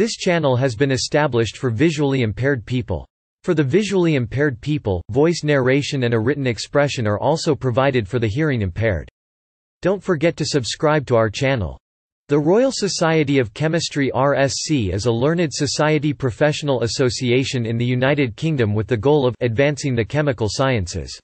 This channel has been established for visually impaired people. For the visually impaired people, voice narration and a written expression are also provided for the hearing impaired. Don't forget to subscribe to our channel. The Royal Society of Chemistry RSC is a learned society professional association in the United Kingdom with the goal of advancing the chemical sciences.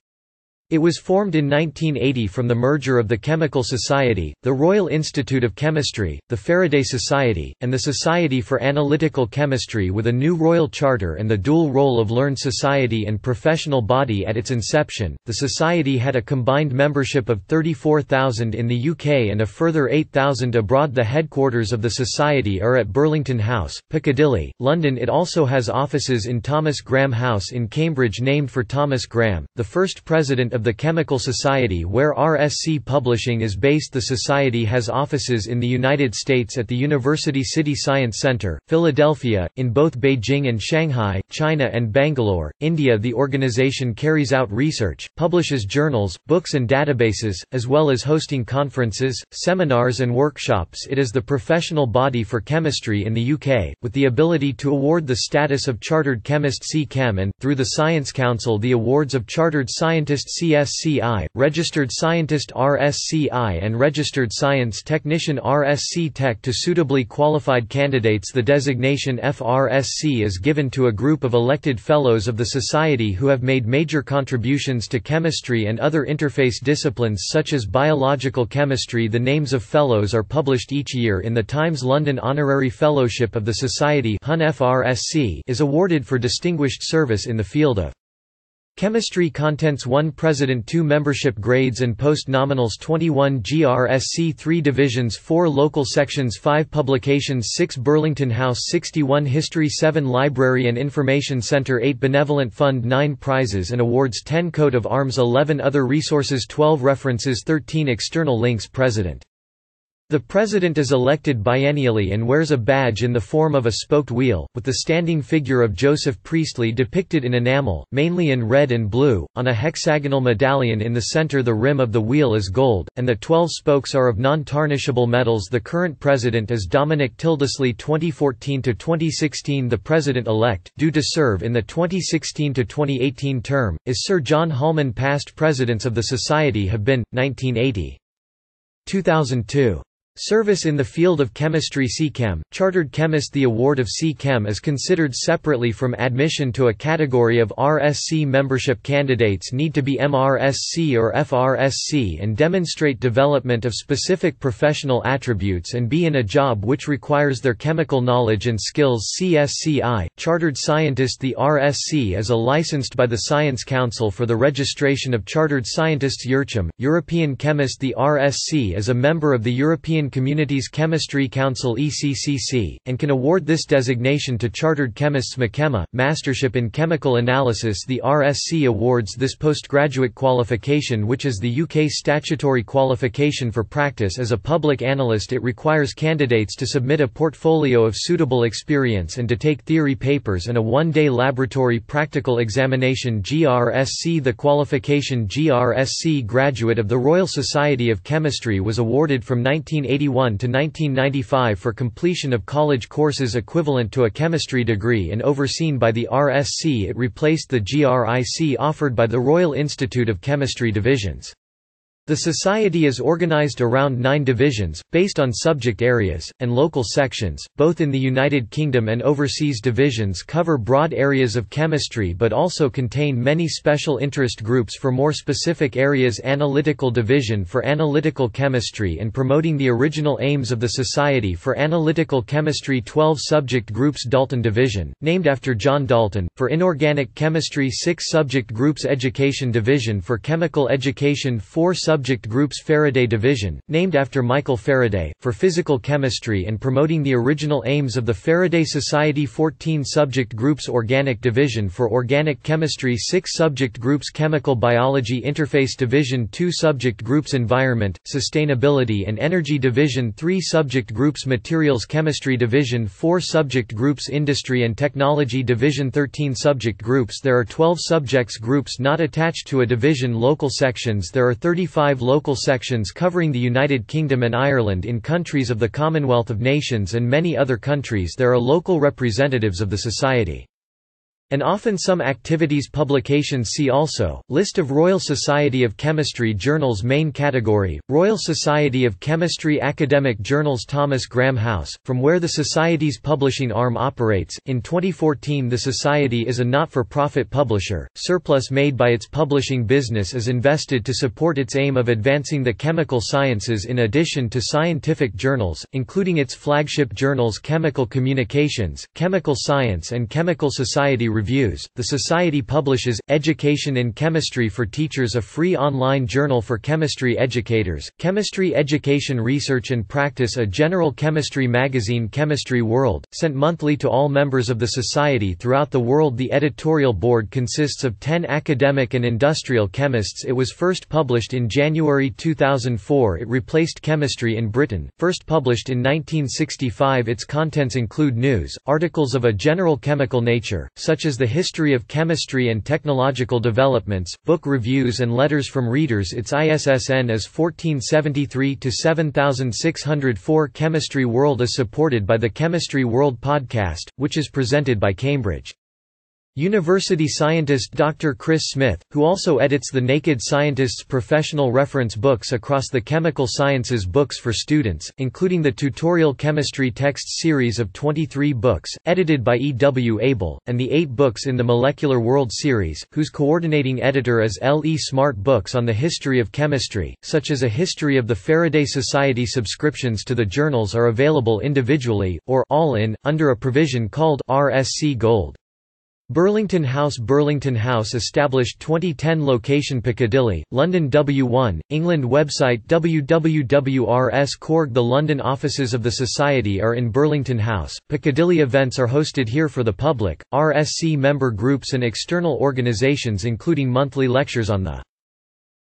It was formed in 1980 from the merger of the Chemical Society, the Royal Institute of Chemistry, the Faraday Society, and the Society for Analytical Chemistry with a new royal charter and the dual role of learned society and professional body at its inception. The society had a combined membership of 34,000 in the UK and a further 8,000 abroad. The headquarters of the society are at Burlington House, Piccadilly, London. It also has offices in Thomas Graham House in Cambridge named for Thomas Graham, the first president of the Chemical Society where RSC Publishing is based. The society has offices in the United States at the University City Science Center, Philadelphia, in both Beijing and Shanghai, China and Bangalore, India The organization carries out research, publishes journals, books and databases, as well as hosting conferences, seminars and workshops. It is the professional body for chemistry in the UK, with the ability to award the status of Chartered Chemist C-Chem and, through the Science Council the awards of Chartered Scientist C CSCI, Registered Scientist RSCI and Registered Science Technician RSC Tech to suitably qualified candidates. The designation FRSC is given to a group of elected Fellows of the Society who have made major contributions to chemistry and other interface disciplines such as biological chemistry. The names of Fellows are published each year in the Times London Honorary Fellowship of the Society. Is awarded for distinguished service in the field of Chemistry contents 1 President 2 Membership grades and post-nominals 21 GRSC 3 Divisions 4 Local sections 5 Publications 6 Burlington House 61 History 7 Library and Information Center 8 Benevolent Fund 9 Prizes and Awards 10 Coat of Arms 11 Other resources 12 References 13 External links. President the president is elected biennially and wears a badge in the form of a spoked wheel, with the standing figure of Joseph Priestley depicted in enamel, mainly in red and blue, on a hexagonal medallion in the center the rim of the wheel is gold, and the twelve spokes are of non-tarnishable metals. The current president is Dominic Tildesley 2014–2016 The president-elect, due to serve in the 2016–2018 term, is Sir John Holman. Past presidents of the Society have been, 1980. 2002 Service in the field of chemistry C-Chem, Chartered Chemist The award of C-Chem is considered separately from admission to a category of RSC membership candidates need to be MRSC or FRSC and demonstrate development of specific professional attributes and be in a job which requires their chemical knowledge and skills. CSCI, Chartered Scientist The RSC is a licensed by the Science Council for the registration of Chartered Scientists. EURCHEM, European Chemist The RSC is a member of the European Communities Chemistry Council ECCC, and can award this designation to chartered chemists MChema, Mastership in Chemical Analysis. The RSC awards this postgraduate qualification which is the UK statutory qualification for practice. As a public analyst it requires candidates to submit a portfolio of suitable experience and to take theory papers and a one-day laboratory practical examination. GRSC The qualification GRSC Graduate of the Royal Society of Chemistry was awarded from 1980 1981 to 1995 for completion of college courses equivalent to a chemistry degree and overseen by the RSC it replaced the GRIC offered by the Royal Institute of Chemistry divisions. The society is organized around nine divisions, based on subject areas, and local sections, both in the United Kingdom and overseas divisions cover broad areas of chemistry but also contain many special interest groups for more specific areas. Analytical Division for Analytical Chemistry and promoting the original aims of the Society for Analytical Chemistry. 12 subject groups. Dalton Division, named after John Dalton, for Inorganic Chemistry. 6 subject groups. Education Division for Chemical Education. 4 subject subject groups Faraday Division, named after Michael Faraday, for physical chemistry and promoting the original aims of the Faraday Society 14 subject groups Organic Division for Organic Chemistry 6 subject groups Chemical Biology Interface Division 2 subject groups Environment, Sustainability and Energy Division 3 subject groups Materials Chemistry Division 4 subject groups Industry and Technology Division 13 subject groups There are 12 subjects groups not attached to a division Local sections There are 35 25 local sections covering the United Kingdom and Ireland in countries of the Commonwealth of Nations and many other countries there are local representatives of the Society. And often some activities publications see also, List of Royal Society of Chemistry Journals Main category, Royal Society of Chemistry Academic Journals Thomas Graham House, from where the Society's publishing arm operates. In 2014 the Society is a not-for-profit publisher, surplus made by its publishing business is invested to support its aim of advancing the chemical sciences in addition to scientific journals, including its flagship journals Chemical Communications, Chemical Science and Chemical Society reviews. The Society publishes Education in Chemistry for Teachers, a free online journal for chemistry educators, Chemistry Education Research and Practice, a general chemistry magazine Chemistry World, sent monthly to all members of the Society throughout the world. The editorial board consists of 10 academic and industrial chemists. It was first published in January 2004. It replaced Chemistry in Britain, first published in 1965. Its contents include news, articles of a general chemical nature, such as the history of chemistry and technological developments, book reviews and letters from readers its ISSN is 1473-7604 Chemistry World is supported by the Chemistry World podcast, which is presented by Cambridge. University scientist Dr. Chris Smith, who also edits the Naked Scientist's professional reference books across the chemical sciences books for students, including the Tutorial Chemistry text series of 23 books, edited by E. W. Abel, and the eight books in the Molecular World series, whose coordinating editor is L. E. Smart Books on the history of chemistry, such as a history of the Faraday Society subscriptions to the journals are available individually, or all in, under a provision called RSC Gold. Burlington House Burlington House established 2010 location Piccadilly, London W1, England Website www.rs Corg The London offices of the Society are in Burlington House, Piccadilly events are hosted here for the public, RSC member groups and external organisations including monthly lectures on the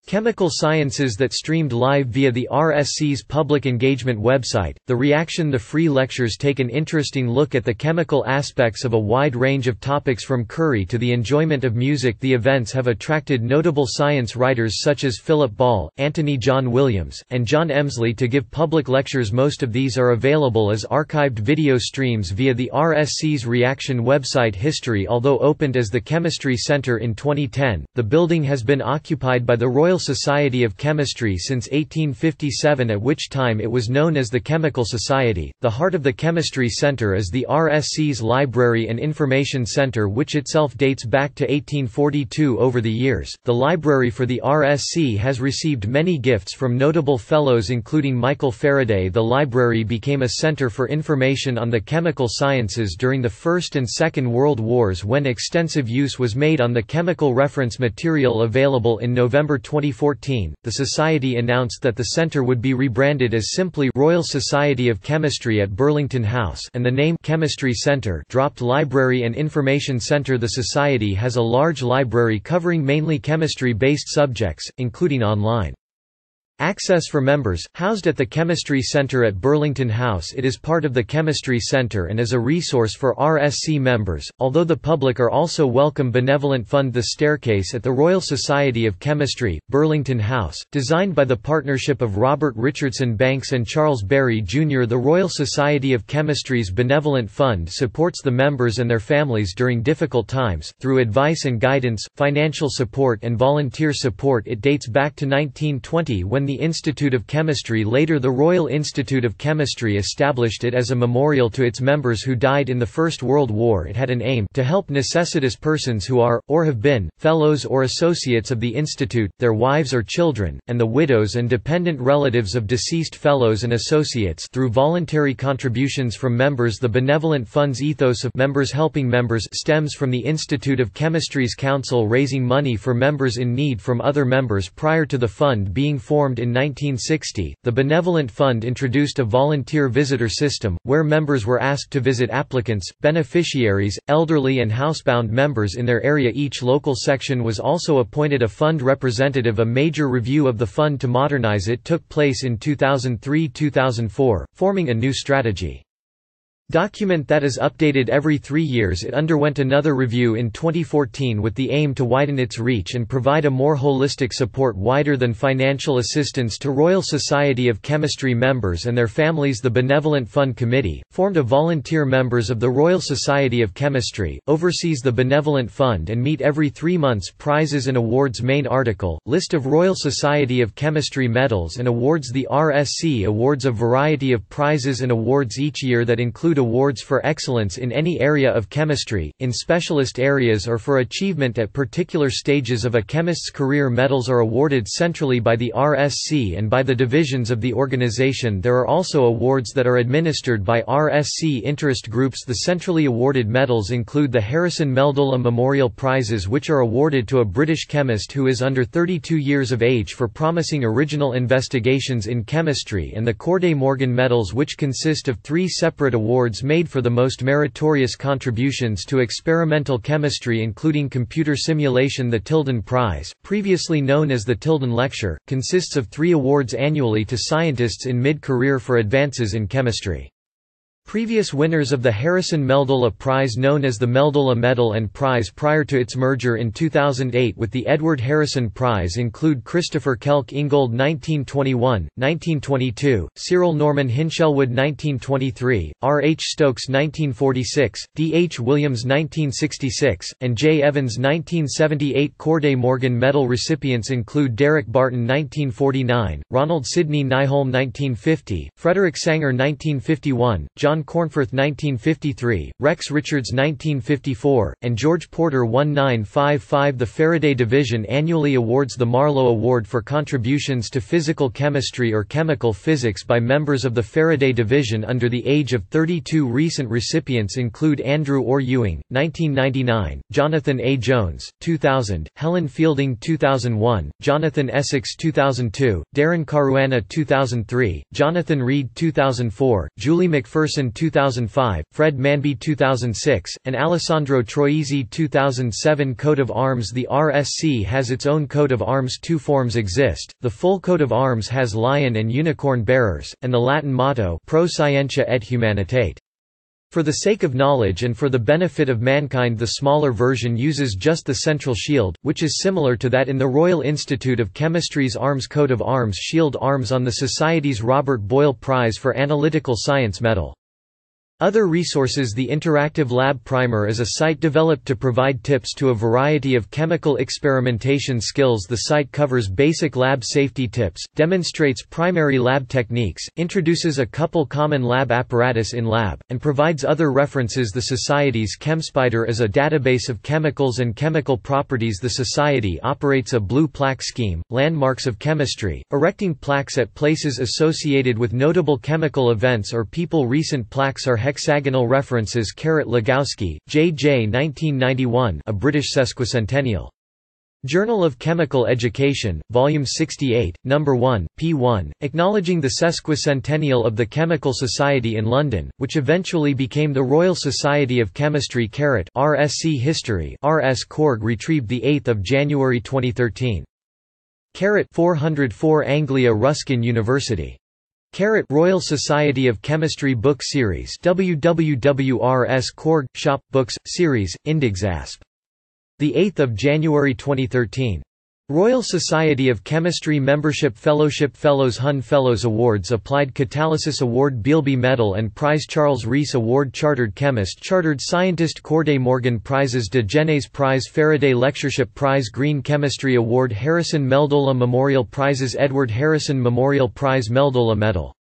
Chemical Sciences that streamed live via the RSC's public engagement website. The Reaction The free lectures take an interesting look at the chemical aspects of a wide range of topics from curry to the enjoyment of music. The events have attracted notable science writers such as Philip Ball, Anthony John Williams, and John Emsley to give public lectures. Most of these are available as archived video streams via the RSC's Reaction website history. Although opened as the Chemistry Center in 2010, the building has been occupied by the Royal Royal Society of Chemistry since 1857 at which time it was known as the Chemical Society. The heart of the Chemistry Centre is the RSC's Library and Information Centre which itself dates back to 1842 over the years. The library for the RSC has received many gifts from notable fellows including Michael Faraday. The library became a centre for information on the chemical sciences during the First and Second World Wars when extensive use was made on the chemical reference material available in November 20 2014, the Society announced that the centre would be rebranded as simply Royal Society of Chemistry at Burlington House and the name Chemistry Centre dropped Library and Information Centre The Society has a large library covering mainly chemistry-based subjects, including online Access for members, housed at the Chemistry Center at Burlington House it is part of the Chemistry Center and is a resource for RSC members, although the public are also welcome Benevolent Fund The Staircase at the Royal Society of Chemistry, Burlington House, designed by the partnership of Robert Richardson Banks and Charles Barry Jr. The Royal Society of Chemistry's Benevolent Fund supports the members and their families during difficult times, through advice and guidance, financial support and volunteer support it dates back to 1920 when the Institute of Chemistry later the Royal Institute of Chemistry established it as a memorial to its members who died in the First World War. It had an aim to help necessitous persons who are, or have been, fellows or associates of the Institute, their wives or children, and the widows and dependent relatives of deceased fellows and associates through voluntary contributions from members. The Benevolent Fund's ethos of members helping members stems from the Institute of Chemistry's council raising money for members in need from other members prior to the fund being formed formed in 1960, the Benevolent Fund introduced a volunteer visitor system, where members were asked to visit applicants, beneficiaries, elderly and housebound members in their area each local section was also appointed a fund representative a major review of the fund to modernize it took place in 2003-2004, forming a new strategy. Document that is updated every three years it underwent another review in 2014 with the aim to widen its reach and provide a more holistic support wider than financial assistance to Royal Society of Chemistry members and their families The Benevolent Fund Committee, formed of volunteer members of the Royal Society of Chemistry, oversees the Benevolent Fund and meet every three months Prizes and Awards Main article, List of Royal Society of Chemistry medals and awards The RSC awards a variety of prizes and awards each year that include awards for excellence in any area of chemistry, in specialist areas or for achievement at particular stages of a chemist's career. Medals are awarded centrally by the RSC and by the divisions of the organization. There are also awards that are administered by RSC interest groups. The centrally awarded medals include the Harrison Meldola Memorial Prizes which are awarded to a British chemist who is under 32 years of age for promising original investigations in chemistry and the Corday Morgan Medals which consist of three separate awards awards made for the most meritorious contributions to experimental chemistry including computer simulation The Tilden Prize, previously known as the Tilden Lecture, consists of three awards annually to scientists in mid-career for advances in chemistry. Previous winners of the Harrison Meldola Prize known as the Meldola Medal and Prize prior to its merger in 2008 with the Edward Harrison Prize include Christopher Kelk Ingold 1921, 1922, Cyril Norman Hinshelwood 1923, R. H. Stokes 1946, D. H. Williams 1966, and J. Evans 1978 Corday Morgan Medal recipients include Derek Barton 1949, Ronald Sidney Nyholm 1950, Frederick Sanger 1951, John John Cornforth 1953, Rex Richards 1954, and George Porter 1955 The Faraday Division annually awards the Marlow Award for contributions to physical chemistry or chemical physics by members of the Faraday Division under the age of 32 recent recipients include Andrew Orr Ewing, 1999, Jonathan A. Jones, 2000, Helen Fielding 2001, Jonathan Essex 2002, Darren Caruana 2003, Jonathan Reed 2004, Julie Macpherson 2005, Fred Manby 2006, and Alessandro Troisi 2007 Coat of Arms The RSC has its own coat of arms two forms exist, the full coat of arms has lion and unicorn bearers, and the Latin motto Pro Scientia et Humanitate. For the sake of knowledge and for the benefit of mankind the smaller version uses just the central shield, which is similar to that in the Royal Institute of Chemistry's Arms Coat of Arms Shield Arms on the Society's Robert Boyle Prize for Analytical Science Medal. Other resources The Interactive Lab Primer is a site developed to provide tips to a variety of chemical experimentation skills. The site covers basic lab safety tips, demonstrates primary lab techniques, introduces a couple common lab apparatus in lab, and provides other references. The Society's ChemSpider is a database of chemicals and chemical properties. The Society operates a blue plaque scheme, Landmarks of Chemistry, erecting plaques at places associated with notable chemical events or people. Recent plaques are hexagonal references Lagowski, J. J. 1991 a British sesquicentennial. Journal of Chemical Education, Volume 68, No. 1, p. 1, acknowledging the sesquicentennial of the Chemical Society in London, which eventually became the Royal Society of Chemistry RSC History RS Korg retrieved 8 January 2013. 404 Anglia Ruskin University Carrot Royal Society of Chemistry Book Series WWWRS Korg Shop Books Series Indexasp. The 8th of January 2013. Royal Society of Chemistry Membership Fellowship Fellows Hun Fellows Awards Applied Catalysis Award Bealby Medal and Prize Charles Rees Award Chartered Chemist Chartered Scientist Corday Morgan Prizes De Gennes Prize Faraday Lectureship Prize Green Chemistry Award Harrison Meldola Memorial Prizes Edward Harrison Memorial Prize Meldola Medal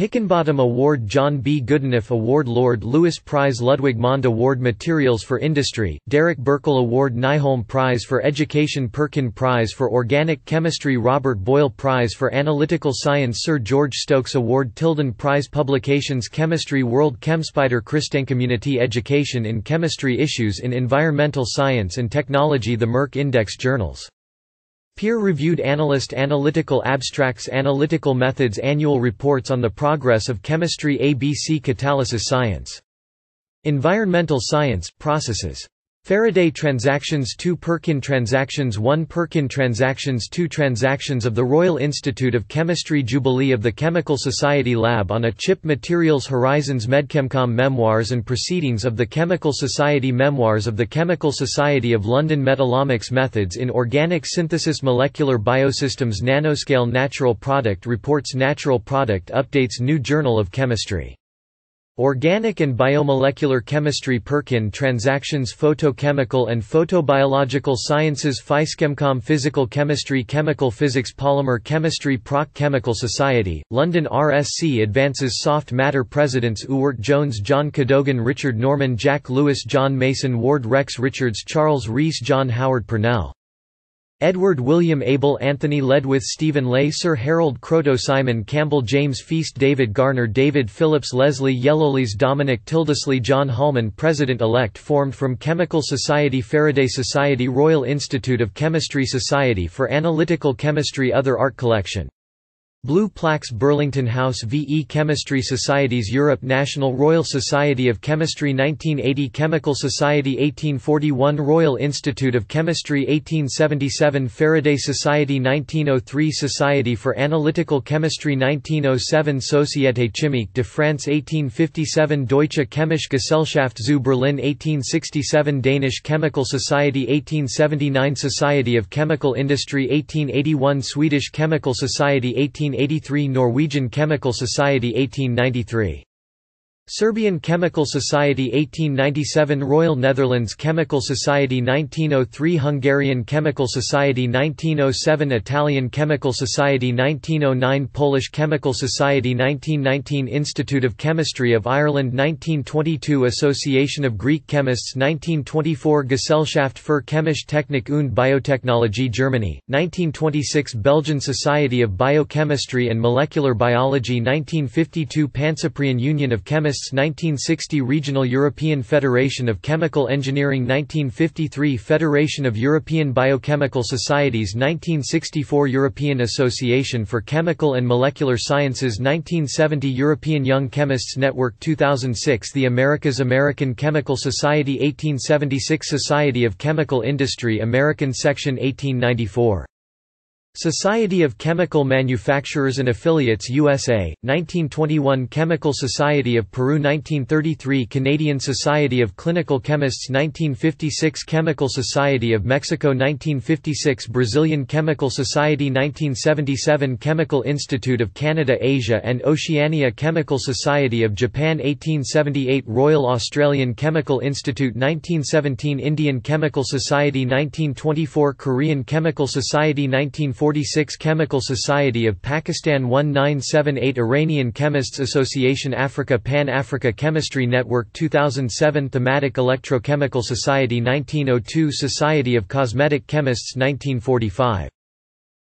Hickenbottom Award John B. Goodenough Award Lord Lewis Prize Ludwig Mond Award Materials for Industry, Derek Burkle Award Nyholm Prize for Education Perkin Prize for Organic Chemistry Robert Boyle Prize for Analytical Science Sir George Stokes Award Tilden Prize Publications Chemistry World ChemSpider Community Education in Chemistry Issues in Environmental Science and Technology The Merck Index Journals Peer-reviewed analyst Analytical Abstracts Analytical Methods Annual Reports on the Progress of Chemistry ABC Catalysis Science. Environmental Science, Processes Faraday Transactions 2 Perkin Transactions 1 Perkin Transactions 2 Transactions of the Royal Institute of Chemistry Jubilee of the Chemical Society Lab on a Chip Materials Horizons Medchemcom Memoirs and Proceedings of the Chemical Society Memoirs of the Chemical Society of London Metallomics Methods in Organic Synthesis Molecular Biosystems Nanoscale Natural Product Reports Natural Product Updates New Journal of Chemistry Organic and biomolecular chemistry Perkin Transactions Photochemical and photobiological sciences Physchemcom Physical chemistry Chemical physics Polymer chemistry Proc Chemical Society, London RSC Advances Soft Matter Presidents Ewart Jones John Cadogan Richard Norman Jack Lewis John Mason Ward Rex Richards Charles Rees John Howard Purnell Edward William Abel Anthony Ledwith Steven Ley Sir Harold Kroto Simon Campbell James Feast David Garner David Phillips Leslie Yellowlees Dominic Tildesley John Holman President-elect formed from Chemical Society Faraday Society Royal Institute of Chemistry Society for Analytical Chemistry Other art collection Blue Plaques Burlington House VE Chemistry Societies Europe National Royal Society of Chemistry 1980 Chemical Society 1841 Royal Institute of Chemistry 1877 Faraday Society 1903 Society for Analytical Chemistry 1907 Société Chimique de France 1857 Deutsche Chemische Gesellschaft zu Berlin 1867 Danish Chemical Society 1879 Society of Chemical Industry 1881 Swedish Chemical Society 18 1883 Norwegian Chemical Society 1893 Serbian Chemical Society 1897 Royal Netherlands Chemical Society 1903 Hungarian Chemical Society 1907 Italian Chemical Society 1909 Polish Chemical Society 1919 Institute of Chemistry of Ireland 1922 Association of Greek Chemists 1924 Gesellschaft für Chemische Technik und Biotechnologie Germany, 1926 Belgian Society of Biochemistry and Molecular Biology 1952 Pancyprian Union of Chemists 1960 Regional European Federation of Chemical Engineering 1953 Federation of European Biochemical Societies 1964 European Association for Chemical and Molecular Sciences 1970 European Young Chemists Network 2006 The Americas American Chemical Society 1876 Society of Chemical Industry American Section 1894 Society of Chemical Manufacturers and Affiliates USA, 1921 Chemical Society of Peru 1933 Canadian Society of Clinical Chemists 1956 Chemical Society of Mexico 1956 Brazilian Chemical Society 1977 Chemical Institute of Canada Asia and Oceania Chemical Society of Japan 1878 Royal Australian Chemical Institute 1917 Indian Chemical Society 1924 Korean Chemical Society 19 1946 Chemical Society of Pakistan 1978 Iranian Chemists Association Africa Pan-Africa Chemistry Network 2007 Thematic Electrochemical Society 1902 Society of Cosmetic Chemists 1945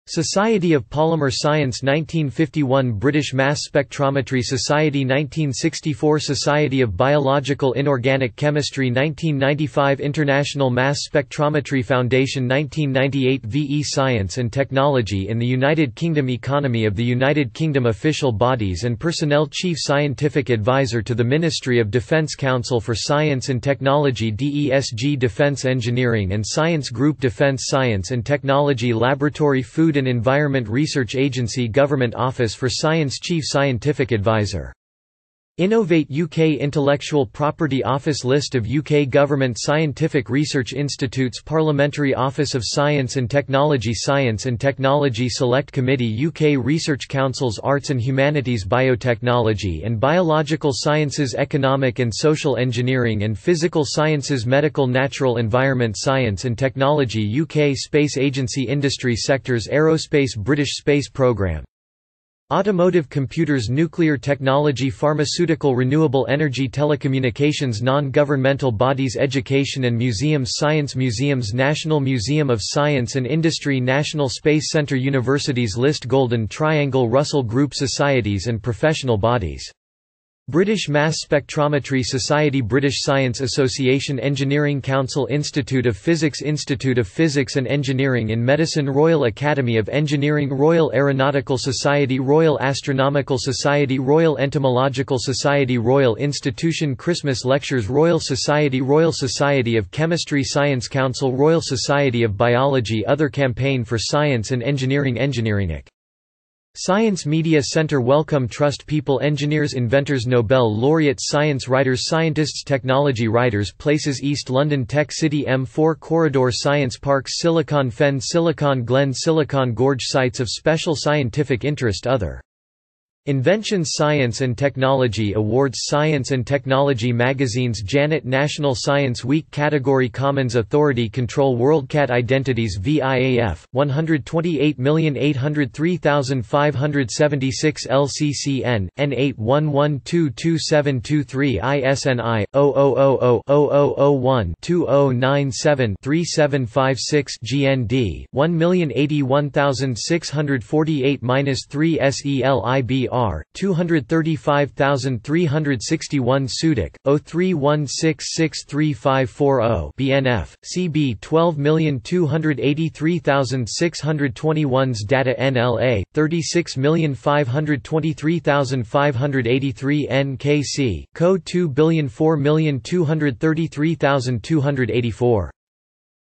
Society of Polymer Science 1951 British Mass Spectrometry Society 1964 Society of Biological Inorganic Chemistry 1995 International Mass Spectrometry Foundation 1998 VE Science and Technology in the United Kingdom Economy of the United Kingdom Official Bodies and Personnel Chief Scientific Advisor to the Ministry of Defence Council for Science and Technology DESG Defence Engineering and Science Group Defence Science and Technology Laboratory Food And Environment Research Agency Government Office for Science Chief Scientific Advisor Innovate UK Intellectual Property Office List of UK Government Scientific Research Institutes Parliamentary Office of Science and Technology Science and Technology Select Committee UK Research Councils Arts and Humanities Biotechnology and Biological Sciences Economic and Social Engineering and Physical Sciences Medical Natural Environment Science and Technology UK Space Agency Industry Sectors Aerospace British Space Programme Automotive computers nuclear technology pharmaceutical renewable energy telecommunications non-governmental bodies education and museums science museums National Museum of Science and Industry National Space Center Universities List Golden Triangle Russell Group Societies and professional bodies British Mass Spectrometry Society British Science Association Engineering Council Institute of Physics Institute of Physics and Engineering in Medicine Royal Academy of Engineering Royal Aeronautical Society Royal Astronomical Society Royal Entomological Society Royal Institution Christmas Lectures Royal Society Royal Society of Chemistry Science Council Royal Society of Biology Other Campaign for Science and Engineering Engineeringic Science Media Center Wellcome Trust People Engineers Inventors Nobel laureates Science Writers Scientists Technology Writers Places East London Tech City M4 Corridor Science Parks Silicon Fen Silicon Glen Silicon Gorge Sites of Special Scientific Interest Other Inventions Science and Technology Awards Science and Technology Magazines Janet National Science Week Category Commons Authority Control WorldCat Identities VIAF, 128803576 LCCN, N811227223 ISNI, 0000-0001-2097-3756 GND, 1081648-3 SELIBR R 235361 Sudic 0316635540 BNF CB 12283621 Data NLA 36523583 NKC Co 204233284